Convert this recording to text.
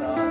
Lord.